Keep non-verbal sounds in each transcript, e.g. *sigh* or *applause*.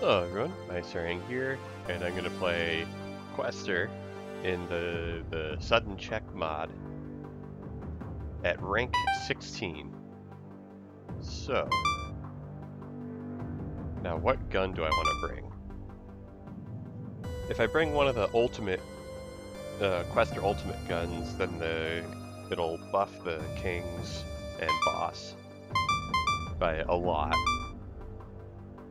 Hello everyone, Micerang here, and I'm gonna play Quester in the the sudden check mod at rank 16. So now what gun do I want to bring? If I bring one of the ultimate uh, Quester ultimate guns, then the it'll buff the kings and boss by a lot.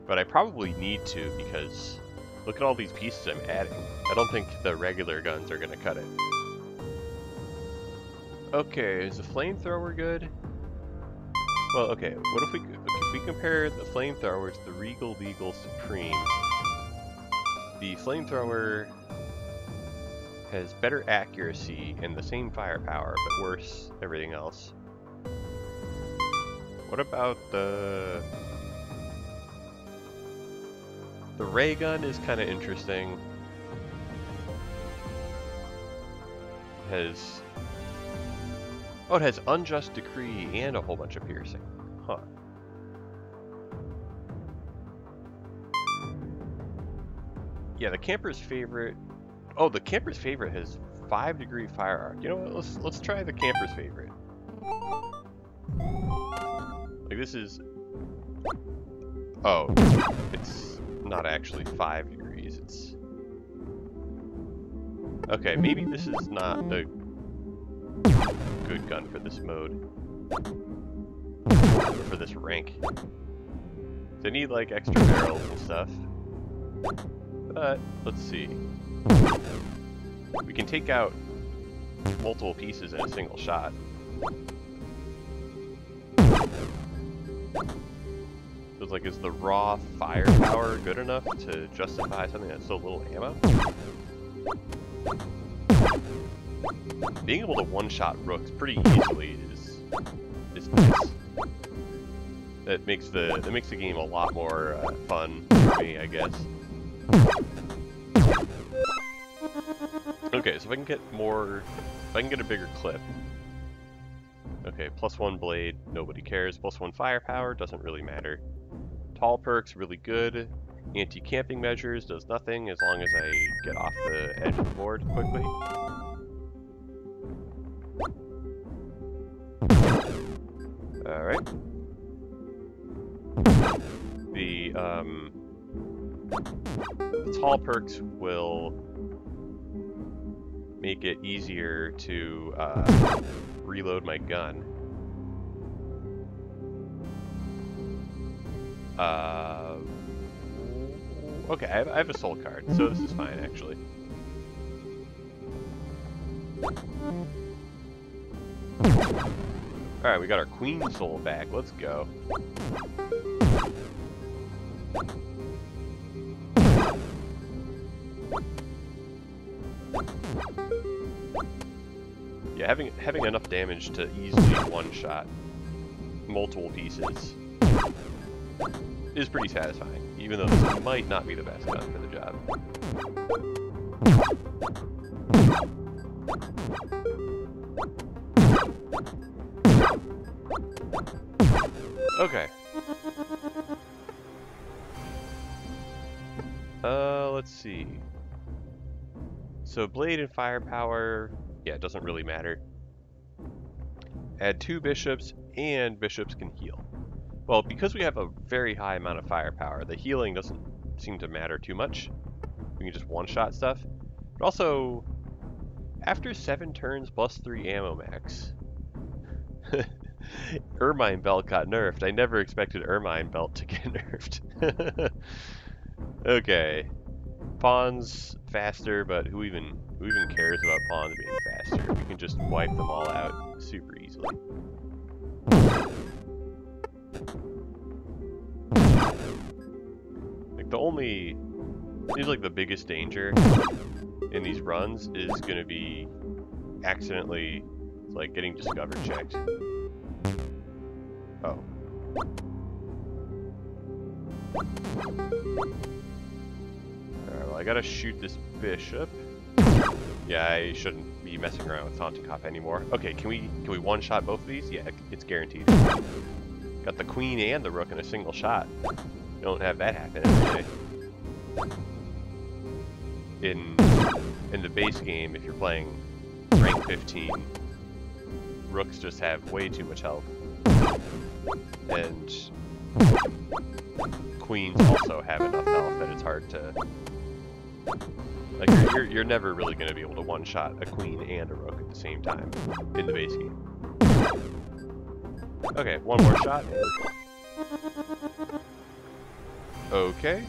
But I probably need to because look at all these pieces I'm adding. I don't think the regular guns are going to cut it. Okay, is the flamethrower good? Well, okay, what if we if we compare the flamethrower to the Regal Deagle Supreme? The flamethrower has better accuracy and the same firepower, but worse everything else. What about the the ray gun is kind of interesting. It has... Oh, it has Unjust Decree and a whole bunch of piercing. Huh. Yeah, the camper's favorite... Oh, the camper's favorite has 5 degree fire arc. You know what, let's, let's try the camper's favorite. Like, this is... Oh, it's not actually 5 degrees, it's... Okay, maybe this is not a good gun for this mode. Or for this rank. So I need like extra barrels and stuff. But, let's see. We can take out multiple pieces in a single shot. So it's like, is the raw firepower good enough to justify something that's so little ammo? Being able to one-shot rooks pretty easily is is nice. That makes the that makes the game a lot more uh, fun for me, I guess. Okay, so if I can get more, if I can get a bigger clip. Okay, plus one blade, nobody cares. Plus one firepower, doesn't really matter. Tall perks, really good. Anti-camping measures does nothing as long as I get off the edge of the board quickly. Alright. The, um, the tall perks will make it easier to uh, reload my gun. Uh, okay, I have, I have a soul card, so this is fine, actually. Alright, we got our queen soul back. Let's go. Yeah, having having enough damage to easily one-shot multiple pieces is pretty satisfying, even though this might not be the best gun for the job. Okay. Uh, let's see. So blade and firepower, yeah, it doesn't really matter. Add two bishops, and bishops can heal. Well, because we have a very high amount of firepower, the healing doesn't seem to matter too much. We can just one-shot stuff. But also, after 7 turns plus 3 ammo max, *laughs* Ermine Belt got nerfed. I never expected Ermine Belt to *laughs* get nerfed. *laughs* okay. Pawns faster, but who even who even cares about pawns being faster? We can just wipe them all out super easily. Like the only, seems like the biggest danger in these runs is gonna be accidentally like getting discovered checked. Oh. Alright, well I gotta shoot this bishop. Yeah, I shouldn't be messing around with Taunting Cop anymore. Okay, can we can we one-shot both of these? Yeah, it's guaranteed. Got the queen and the rook in a single shot. Don't have that happen day. in in the base game, if you're playing rank 15, rooks just have way too much health, and queens also have enough health that it's hard to like you're, you're, you're never really going to be able to one-shot a queen and a rook at the same time in the base game. Okay, one more shot. Okay.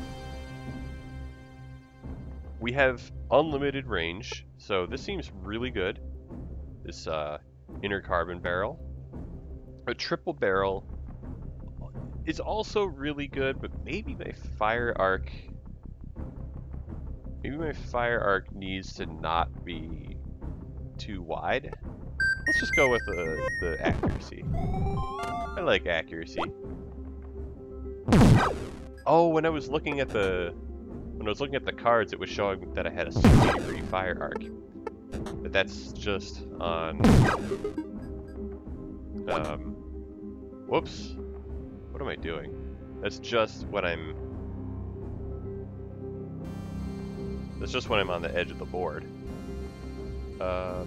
We have unlimited range, so this seems really good. This uh, inner carbon barrel. A triple barrel is also really good, but maybe my fire arc Maybe my fire arc needs to not be too wide. Let's just go with the, the accuracy. I like accuracy. Oh, when I was looking at the when I was looking at the cards, it was showing that I had a 60 degree fire arc. But that's just on um whoops. What am I doing? That's just what I'm That's just when I'm on the edge of the board. Uh,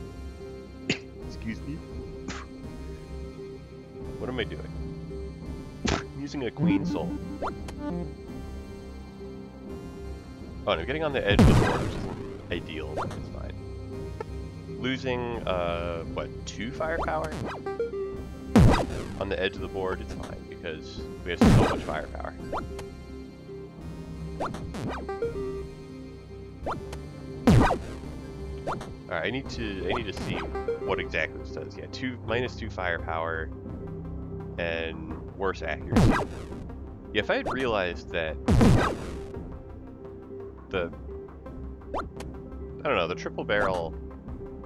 excuse me. *laughs* what am I doing? I'm *laughs* using a queen soul. Oh, I'm getting on the edge of the board, which isn't ideal, but it's fine. Losing, uh, what, two firepower? On the edge of the board, it's fine, because we have so much firepower. Alright, I need to I need to see what exactly this does. Yeah, two minus two firepower and worse accuracy. Yeah, if I had realized that the I don't know, the triple barrel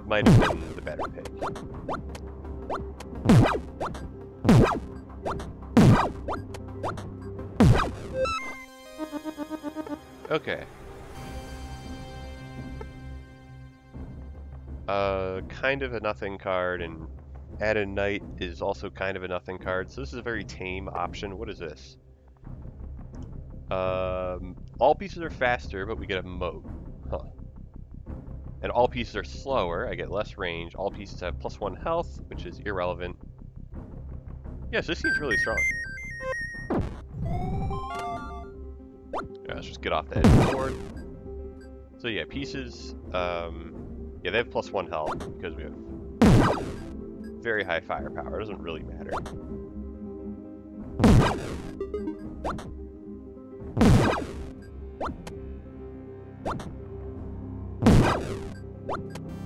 might have been the better pick. Okay. Uh, kind of a nothing card, and add a knight is also kind of a nothing card. So this is a very tame option. What is this? Um, all pieces are faster, but we get a moat. Huh. And all pieces are slower. I get less range. All pieces have plus one health, which is irrelevant. Yes, this seems really strong. Yeah, let's just get off the edge of the board. So yeah, pieces, um, yeah, they have plus one health because we have very high firepower. It doesn't really matter.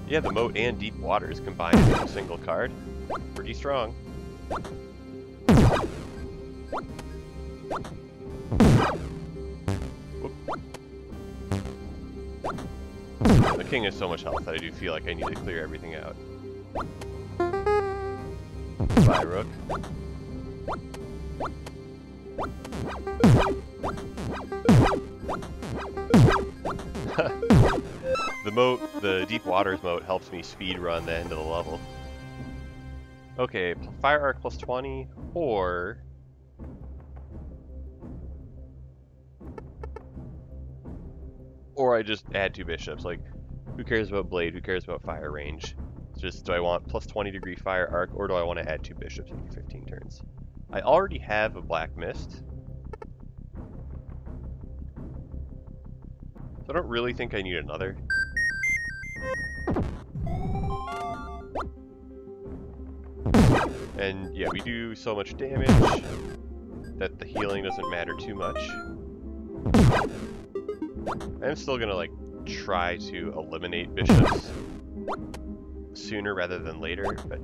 Yeah, the moat and deep waters combined in a single card. Pretty strong. King has so much health that I do feel like I need to clear everything out. Bye, rook. *laughs* the moat, the deep waters moat helps me speed run the end of the level. Okay, fire arc plus 20, or or I just add two bishops. Like, who cares about blade? Who cares about fire range? It's just, do I want plus 20 degree fire arc, or do I want to add two bishops every 15 turns? I already have a black mist. So I don't really think I need another. And yeah, we do so much damage that the healing doesn't matter too much. I'm still gonna like try to eliminate bishops sooner rather than later, but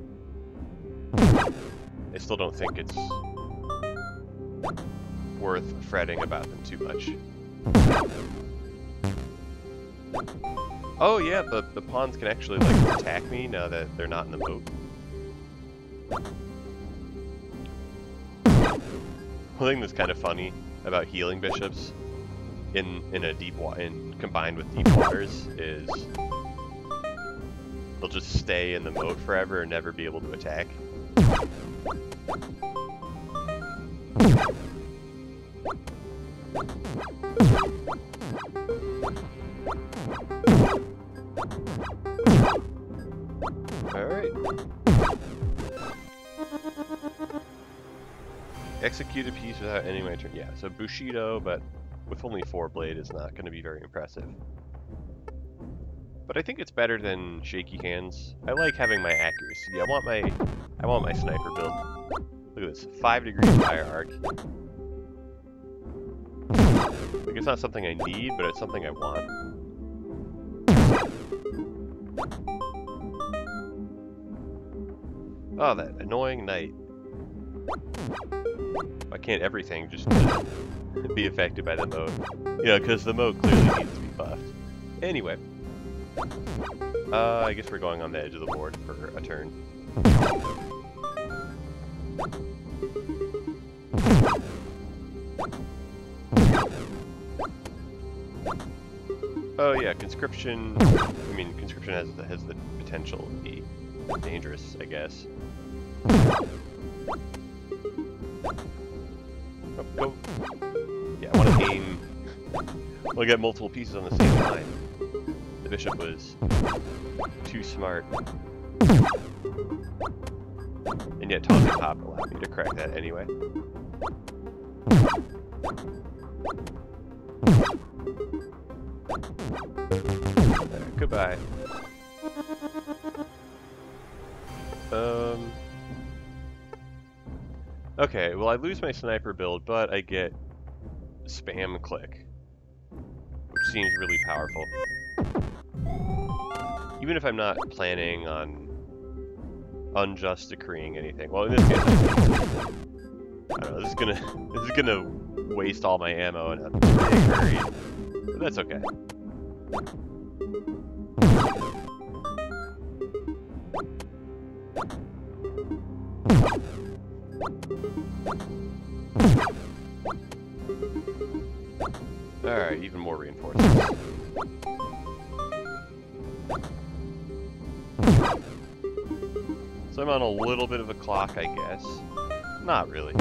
I still don't think it's worth fretting about them too much. Oh yeah, the, the pawns can actually like attack me now that they're not in the moat. One thing that's kind of funny about healing bishops in in a deep water, in combined with deep waters is they'll just stay in the moat forever and never be able to attack. Alright. Execute a piece without ending my turn. Yeah, so Bushido, but with only four blade is not going to be very impressive. But I think it's better than shaky hands. I like having my accuracy. I want my I want my sniper build. Look at this. Five degree fire arc. Like it's not something I need, but it's something I want. Oh, that annoying knight. Why can't everything just be affected by the mode? Know, because the mode clearly needs to be buffed. Anyway. Uh, I guess we're going on the edge of the board for a turn. Oh yeah, conscription. I mean, conscription has the, has the potential to be dangerous, I guess. We'll get multiple pieces on the same line. The bishop was too smart. And yet taunting hop allowed me to crack that anyway. Goodbye. Um. Okay, well I lose my sniper build, but I get spam click, seems really powerful. Even if I'm not planning on unjust decreeing anything. Well, in this case, I don't know, this is gonna *laughs* this is gonna waste all my ammo in a big hurry. But that's okay. Alright, even more reinforcements. So I'm on a little bit of a clock, I guess. Not really.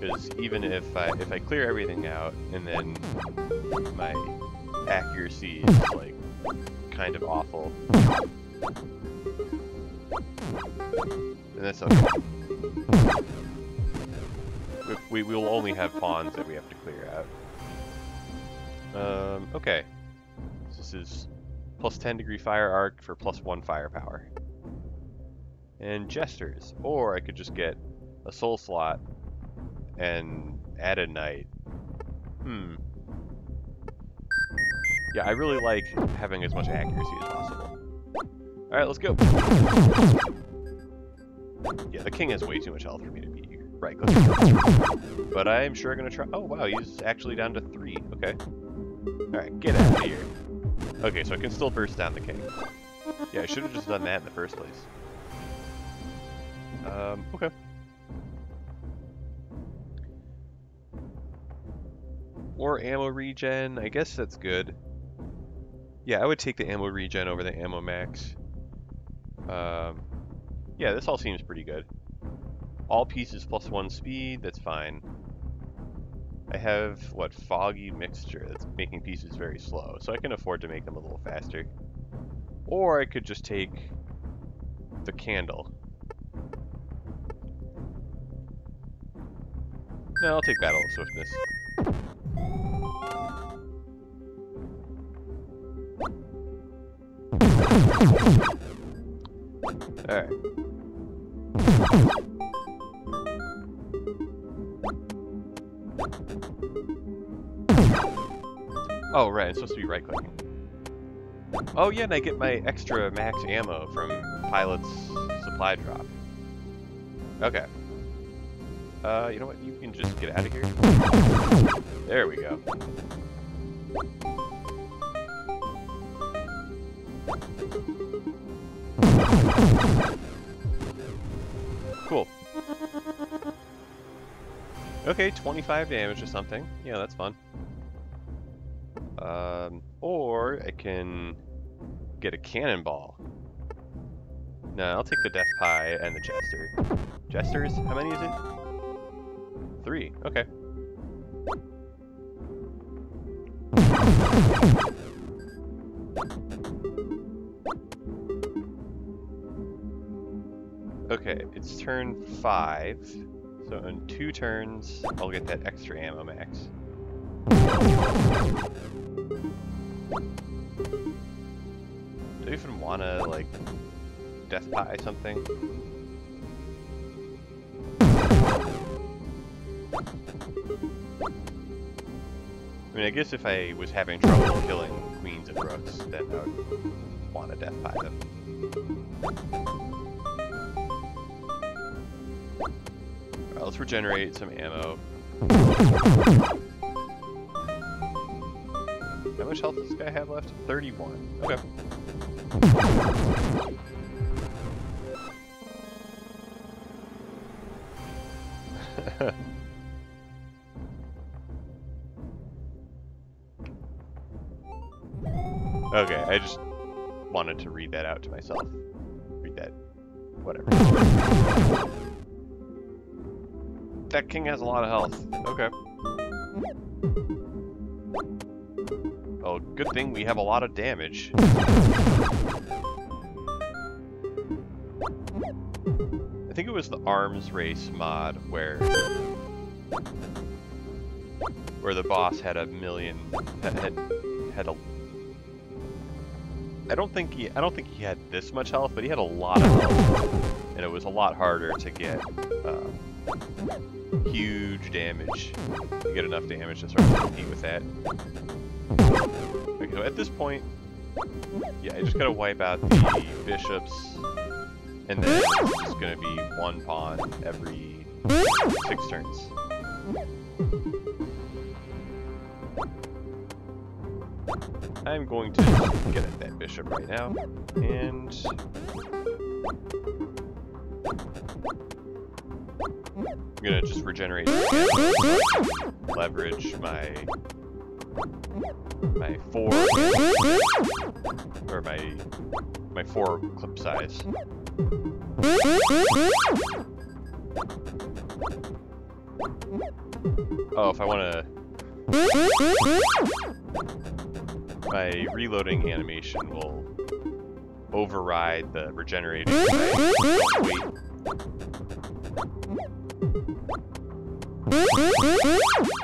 Because even if I if I clear everything out and then my accuracy is like kind of awful, then that's okay. We, we will only have pawns that we have to clear out. Um, okay. This is plus 10 degree fire arc for plus 1 firepower. And jesters. Or I could just get a soul slot and add a knight. Hmm. Yeah, I really like having as much accuracy as possible. Alright, let's go. Yeah, the king has way too much health for me to be right click. But I'm sure gonna try. Oh wow, he's actually down to three. Okay. Alright, get out of here. Okay, so I can still burst down the king. Yeah, I should have just done that in the first place. Um, okay. Or ammo regen, I guess that's good. Yeah, I would take the ammo regen over the ammo max. Um, yeah, this all seems pretty good. All pieces plus one speed, that's fine. I have, what, foggy mixture that's making pieces very slow, so I can afford to make them a little faster. Or I could just take the candle. No, I'll take Battle of Swiftness. Alright. Oh, right, it's supposed to be right-clicking. Oh, yeah, and I get my extra max ammo from Pilot's supply drop. Okay. Uh, you know what? You can just get out of here. There we go. Cool. Okay, 25 damage or something. Yeah, that's fun. Um, or I can get a cannonball. No, I'll take the Death Pie and the Jester. Jesters? How many is it? Three. Okay. Okay, it's turn five. So in two turns, I'll get that extra ammo max. Do I even wanna, like, death pie something? I mean, I guess if I was having trouble killing queens and rooks, then I would want to death pie them. Alright, let's regenerate some ammo. How much health does this guy have left? 31. Okay. *laughs* okay, I just wanted to read that out to myself. Read that. Whatever. That king has a lot of health. Okay. Good thing we have a lot of damage. I think it was the arms race mod where where the boss had a million had had, a I don't think he I don't think he had this much health, but he had a lot of health, and it was a lot harder to get uh, huge damage. To get enough damage to start to compete with that. Okay, so at this point, yeah, I just gotta wipe out the bishops, and then it's just gonna be one pawn every six turns. I'm going to get at that bishop right now, and... I'm gonna just regenerate leverage my my four or my my four clip size. Oh, if I want to my reloading animation will override the regenerating.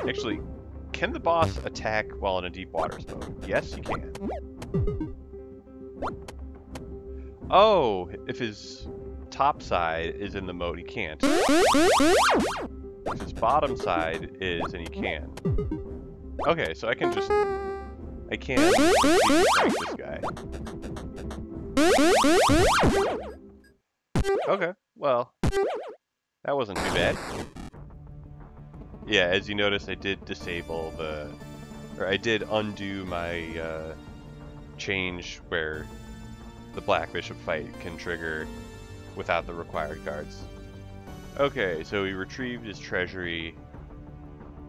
Actually, can the boss attack while in a deep water mode? Yes, you can. Oh, if his top side is in the mode, he can't. If his bottom side is, and he can. Okay, so I can just I can't fight this guy. Okay, well, that wasn't too bad. Yeah, as you notice, I did disable the, or I did undo my uh, change where the Black Bishop fight can trigger without the required cards. Okay, so he retrieved his treasury.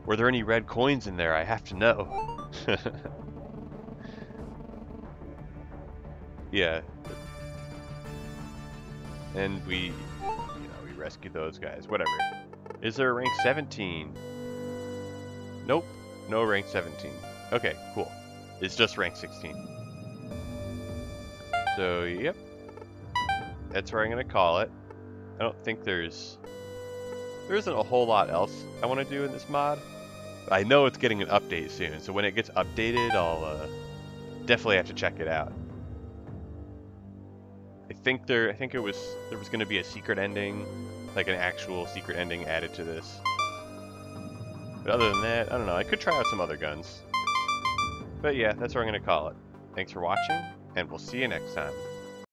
Were there any red coins in there? I have to know. *laughs* Yeah. And we, you know, we rescued those guys. Whatever. Is there a rank 17? Nope. No rank 17. Okay, cool. It's just rank 16. So, yep. That's where I'm going to call it. I don't think there's... There isn't a whole lot else I want to do in this mod. I know it's getting an update soon, so when it gets updated, I'll uh, definitely have to check it out. I think there, I think it was, there was going to be a secret ending, like an actual secret ending added to this. But other than that, I don't know, I could try out some other guns. But yeah, that's what I'm going to call it. Thanks for watching, and we'll see you next time.